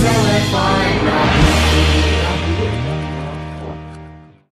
till I find